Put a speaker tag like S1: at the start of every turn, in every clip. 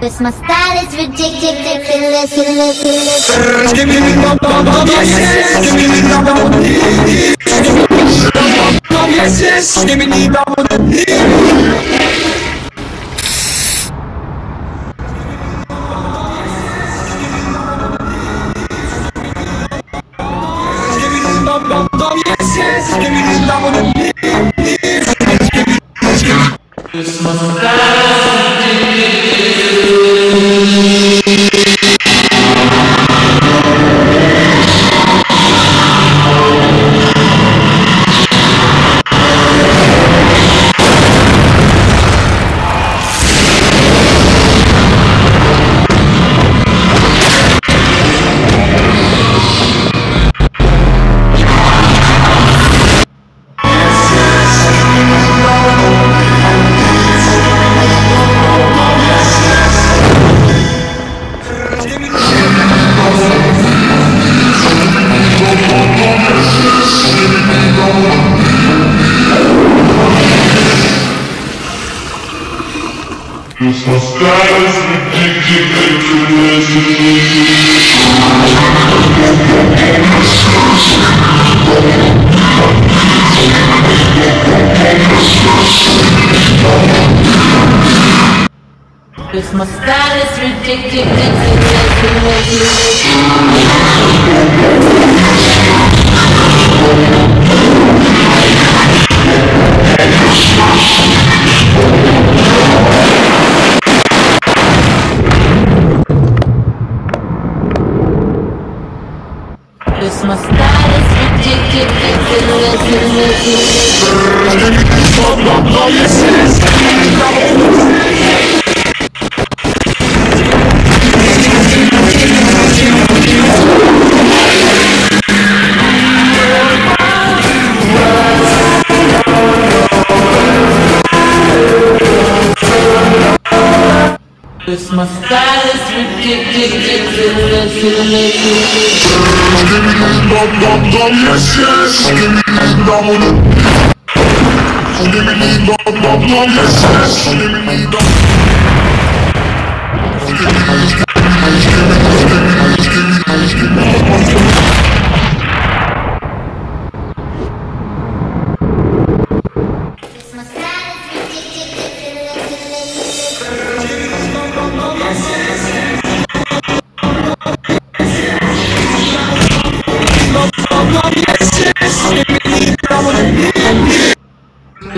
S1: Cause my style is ridiculous, ridiculous.
S2: Give me. Give me. Give me
S3: Cause my style is ridiculous.
S4: My is ridiculous. My style is ridiculous, Cause my style is ridiculous, ridiculous.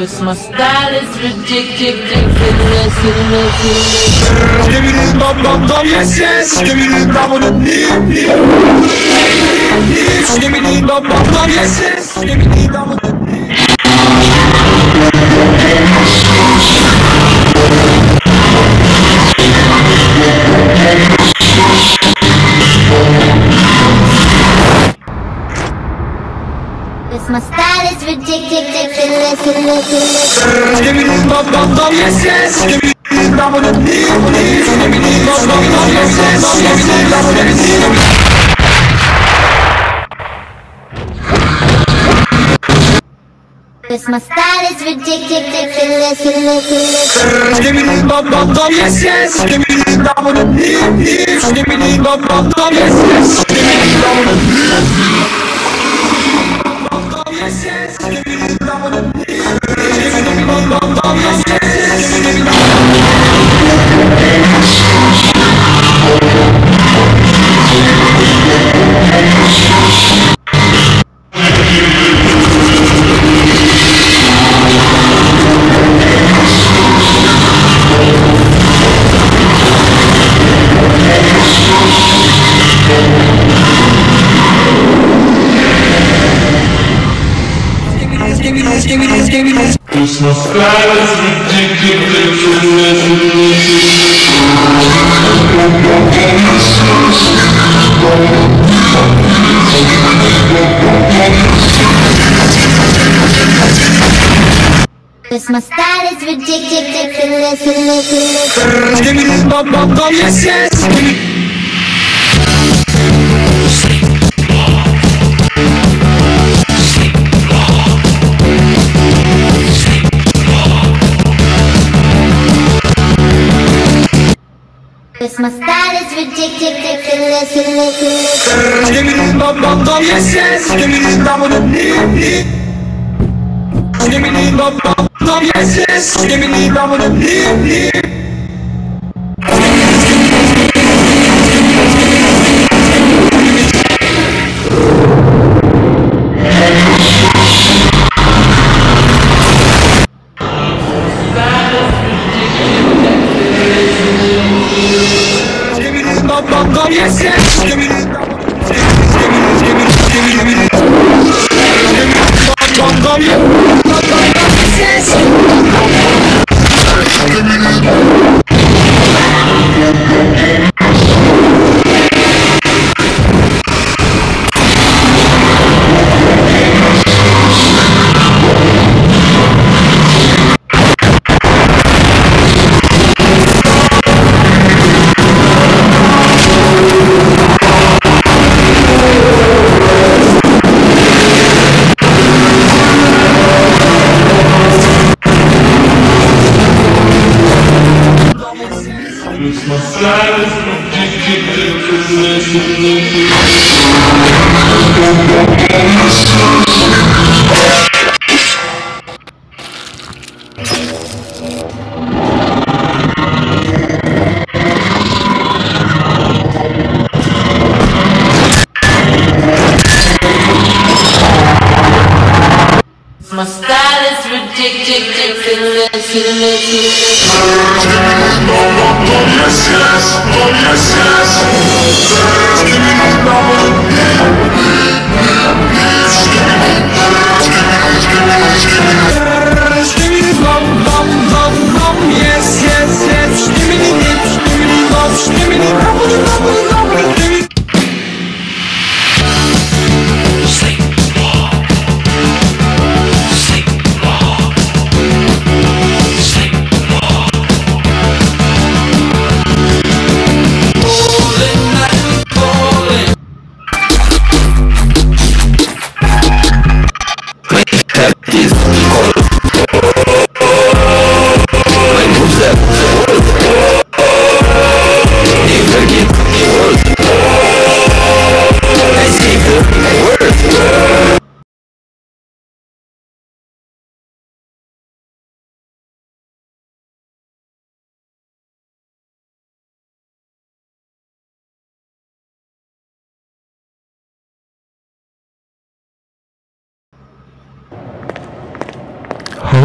S1: My style is ridiculous.
S2: Give me the bum bum bum yes yes. Give me the bum bum Give me the bum bum bum yes yes. Give me the bum bum
S1: Cause my style is ridiculous, ridiculous.
S2: Give me the bum bum bum yes yes. Give me the bum bum Give me the bum bum bum yes yes. Give me the bum bum
S1: Cause my style is ridiculous, ridiculous.
S2: Give me the bum bum bum yes yes. Give me the bum bum Give me the bum bum bum yes yes. Give me the bum bum yes yes. Give me the bum Give me the bum
S3: Cause my style is ridiculous.
S1: Ridiculous, ridiculous.
S2: Give me the bum bum bum yes yes.
S1: My style. Give me
S2: this bum bum bum, yes yes. Give me this bum on the knee. Give me this bum bum bum, yes yes. Give me this bum on the knee. bam bam bam yes. Yes Bam bam bam yes yes
S4: My style is ridiculous, ridiculous,
S3: ridiculous. No, no, no, yes,
S2: yes, no, yes, yes. Give me, give me, yes yes give yes
S5: yes.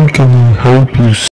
S5: can I help you?